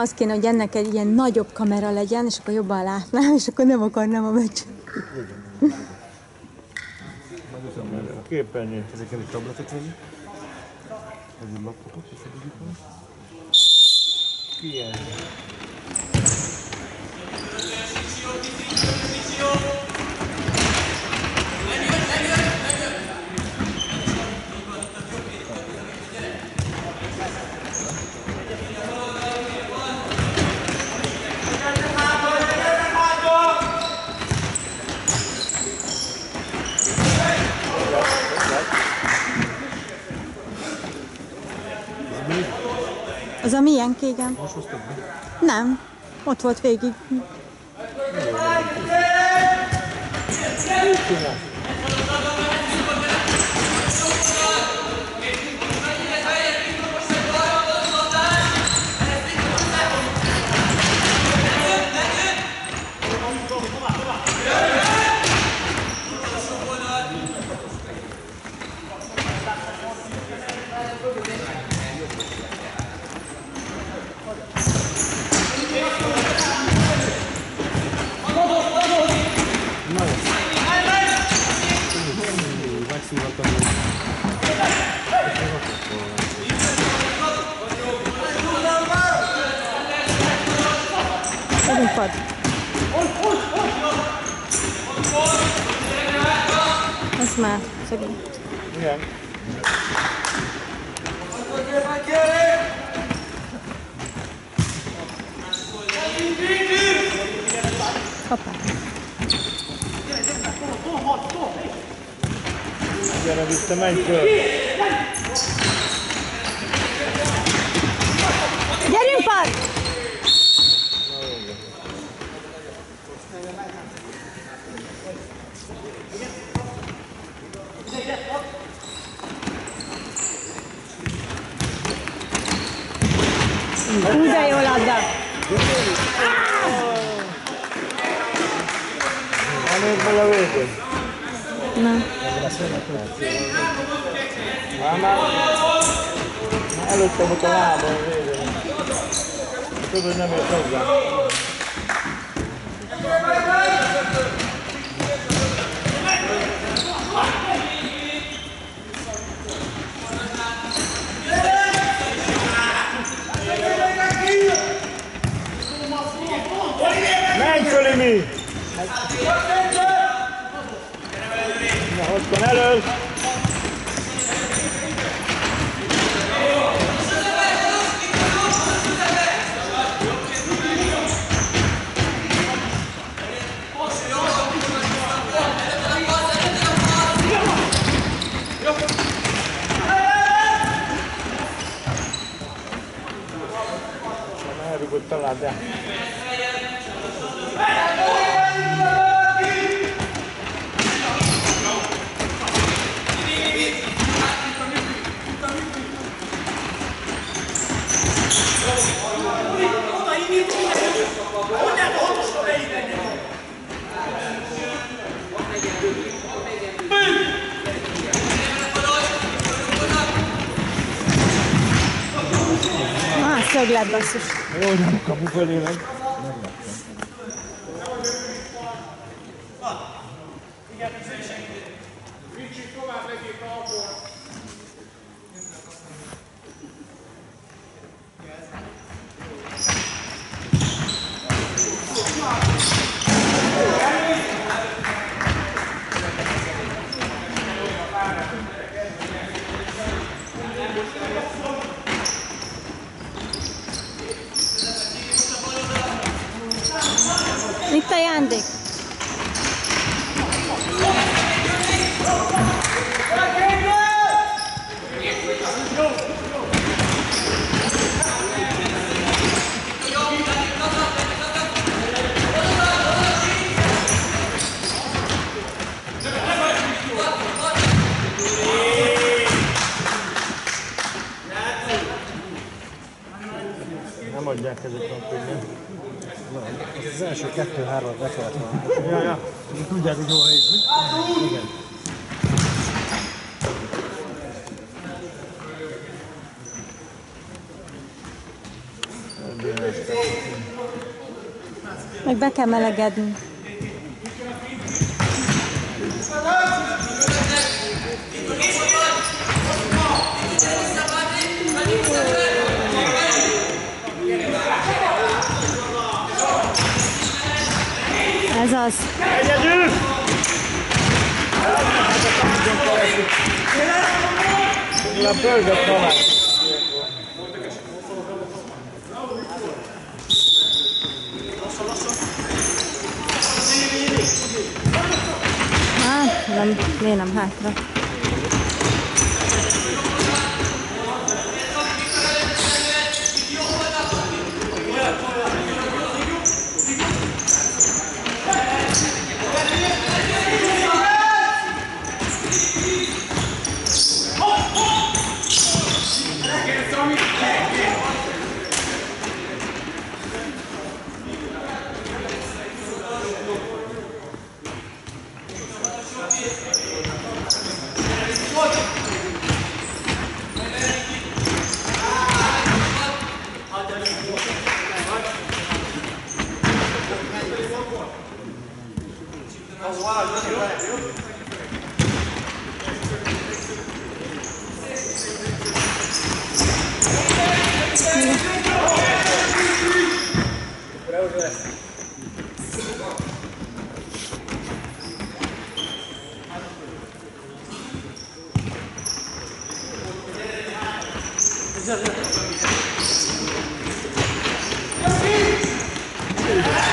Az kéne, hogy ennek egy ilyen nagyobb kamera legyen, és akkor jobban látnám, és akkor nem akarnám a meccs. Képernyő. Ezek egy tabletet venni? Vagy egy laptopot, és egy? Ilyen. Az a milyen igen? Most hoztad be? Nem. Ott volt végig. Megszívottam, hogy Gyerünk pad. Ez már szegény. Igen. Hoppá. Gyere vissza, menj föl. Ah, szöglet basszus. Jó, hogy nem kapu fölé meg. Itt ajándék. Könnyen. Ez az első kettő-három le kellett volna. Ja, ja. Tudják, hogy hol helyezni. Igen. Meg be kell melegedni. Ez az. Egyedül! Hát, nem, miért nem hátra?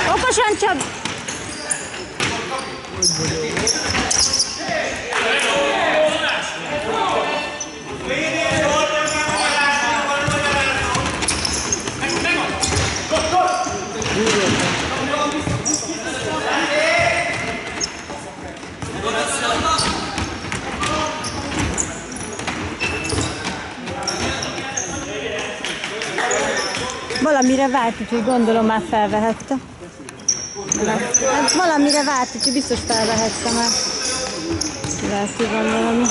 Okosan Csab! Valamire várt, úgyhogy gondolom már felvehette. Hát valamire várt, úgyhogy biztos felvehette már. Van valami.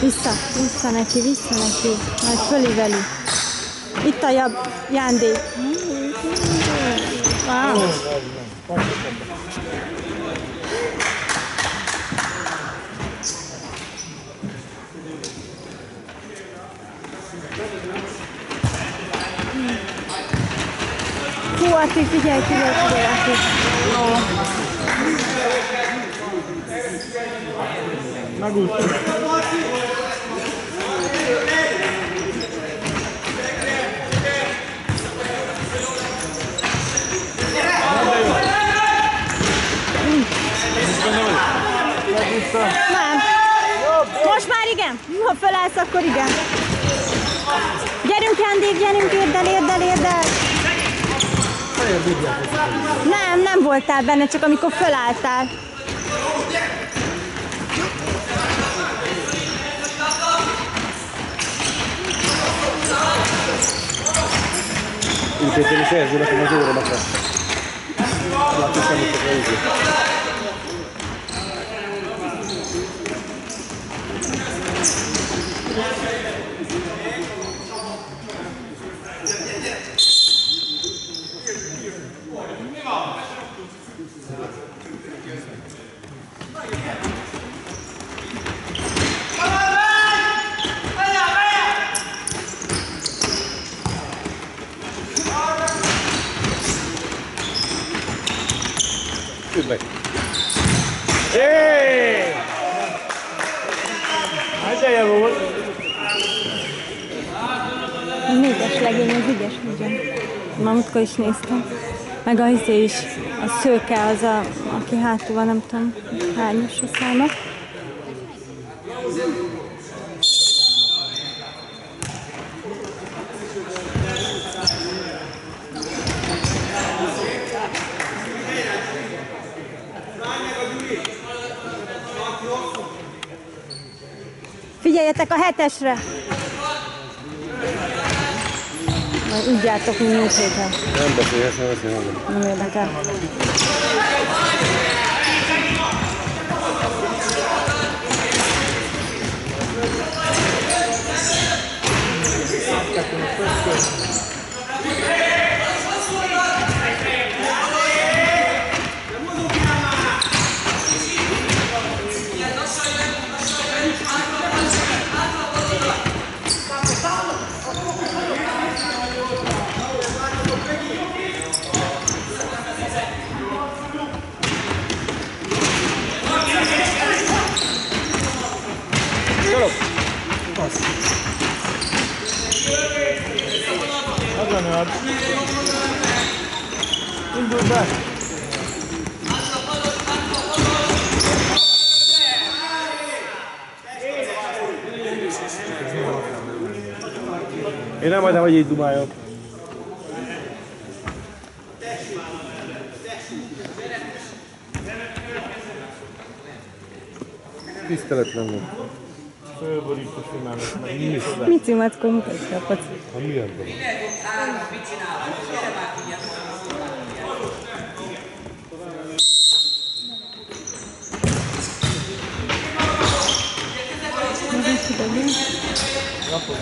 Vissza, vissza neki, vissza neki. Majd fölíveli. Itt a jab, Jándé. Wow. Ati, figyelj, figyelj, figyelj, Ati. Megúsztam. Megúsztam. Nem. Most már igen. Ha fölállsz, akkor igen. Gyerünk, Jándék, gyerünk, érdel, érdel, érdel. Nem, nem voltál benne, csak amikor fölálltál. Intéztél is Erzső nekem az óromat. Látod semmit, csak Erzső. Üdd meg! Hey! Egyeje volt. Négyes legény, az ügyes legyen. Múltkor is néztem. Meg a izé is, a szőke az, a, aki hátul van, nem tudom, hányos a száma. Figyeljetek a hetesre! ya to fue un fecha. Me da acá. Kazanıyor. Dur be. Én nem hagyom, hogy így dumáljon. Tiszteletlenül. Fölborítós imának meg. Mi? Mici Mackó mutatja a paci. Ha milyen dolog? Elég tovább. Jobban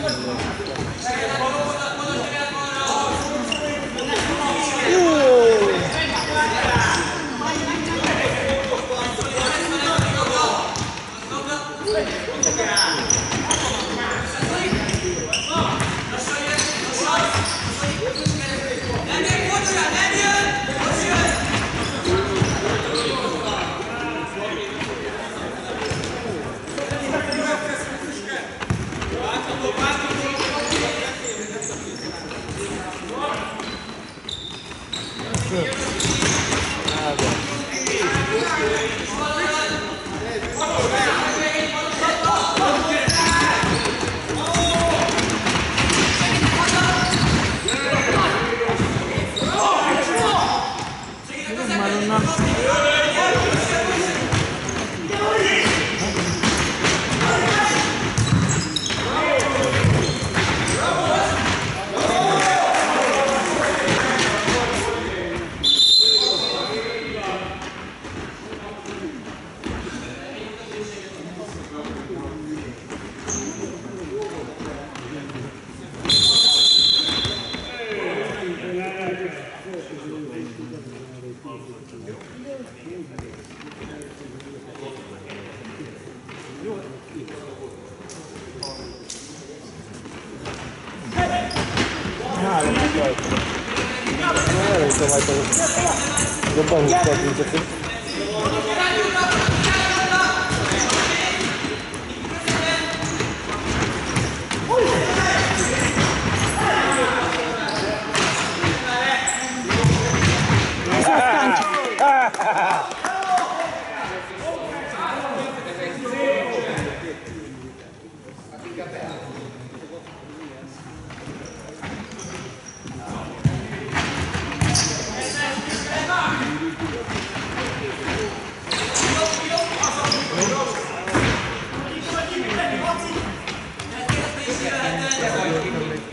Добавить 5 индексов.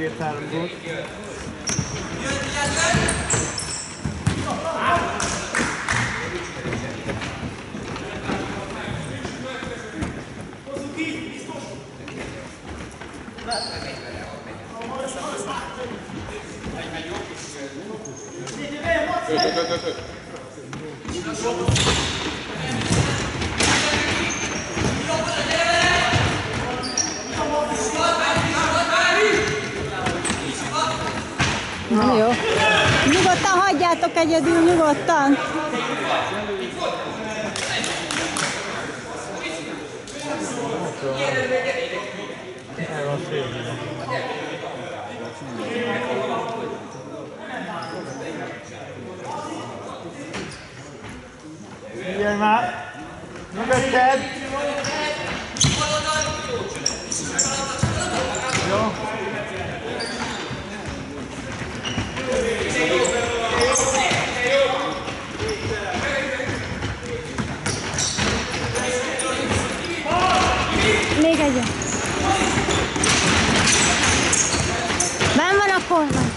Két-három gólt. Na jó. Nyugodtan hagyjátok egyedül, nyugodtan. El van szélni. Figyelj már! Mögötted! Jó? Még egyet. Ben van a kormány.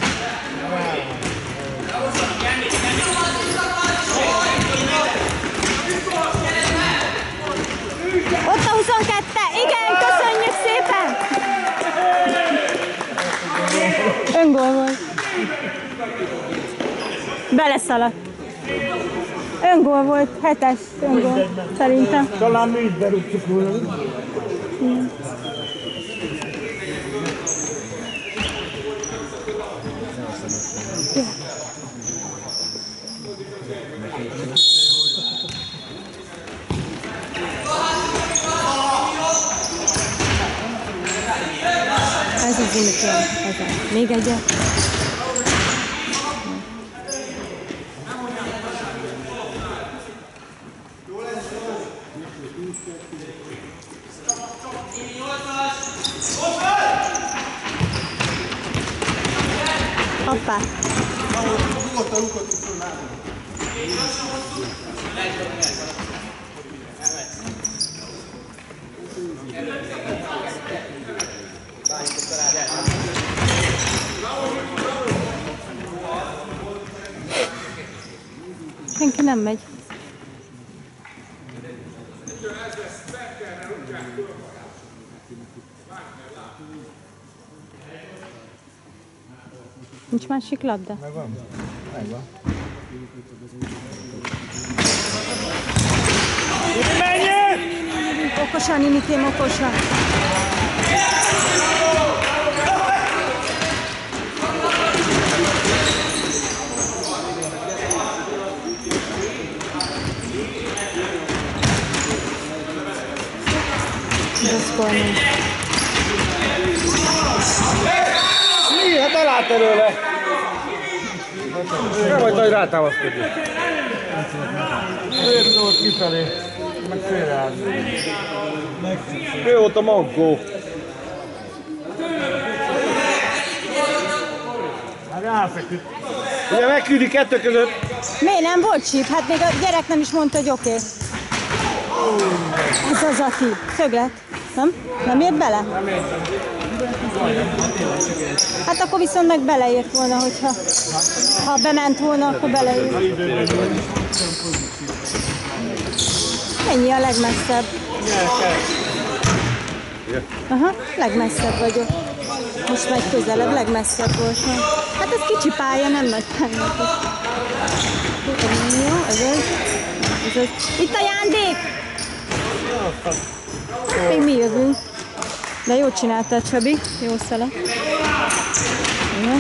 Ott a 22 Igen, köszönjük szépen! Öngól volt. Beleszaladt. Öngól volt, hetes öngól, szerintem. Talán mi is berúgtuk volna. Ez az unikém, ez a. Még egyet. Hoppá. Senki nem megy. Nincs másik labda? Megvan? Megvan. Okosan, Inikém, okosan. Mi? Hát elállt előle. Nem vagy nagy rátámaszkodni. Ő szólt kifelé. Meg félreállt. Ő volt a mankó. Hát elfeküdt. Ugye megküldi kettő között. Miért nem volt síp? Hát még a gyerek nem is mondta, hogy oké. Okay. Ez az Ati. Szöglet. Nem? Nem ért bele? Hát akkor viszont meg beleért volna, hogyha ha bement volna, akkor beleért. Mennyi a legmesszebb? Aha, legmesszebb vagyok. Most megy közelebb, legmesszebb volt. Hát ez kicsi pálya, nem nagy pálya. Jó, ez az. Ez az. Itt a jándék! Még mi jövünk. De jó csináltad, Csabi. Jó szelet. Jó.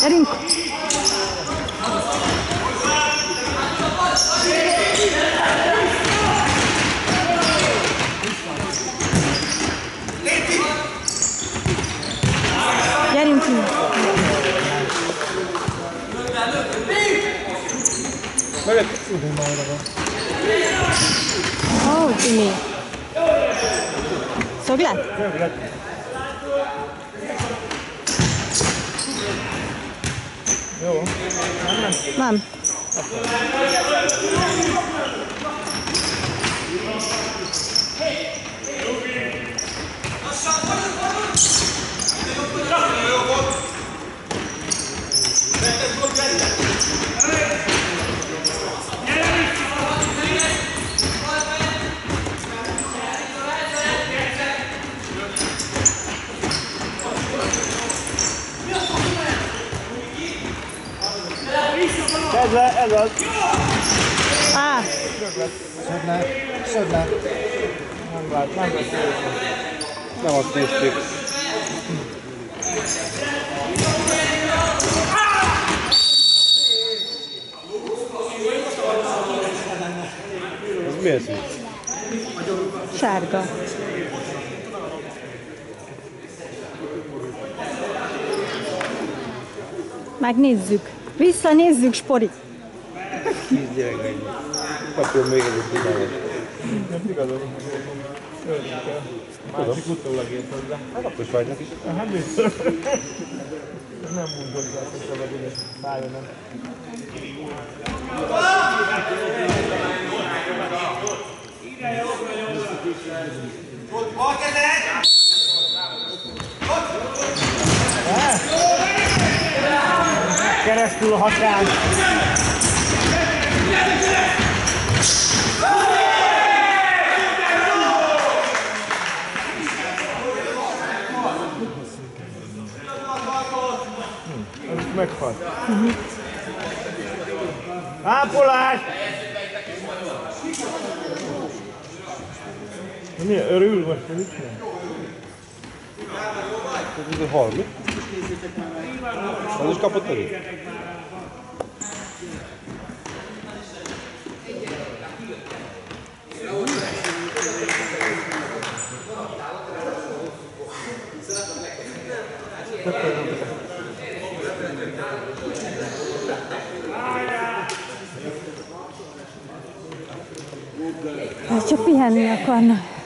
Gyerünk! Gyerünk ki! Ó, oh, Timi. Szöglet? Jó. Nem. Ez, le, ez az. Á, Szögne. Szögne. Nem vált, nem észre. Nem azt nézték. Ez mi ez? sárga. Megnézzük. Visszanézzük, Spori. Tíz gyerek. Kapjon még egyet tudálom. Nem igazad. Másik utólag ért hozzá. Hát akkor is vágynak is. Hát biztos. Ez nem hozzá, hogy szabad, hogy fájjon, nem. Keresztül a hatán. Ez meghalt. Ápolás! Na Mi, örül most, hogy mit csinál? Ez egy harmi. Az is kapott elég. Hát csak pihenni akarnak.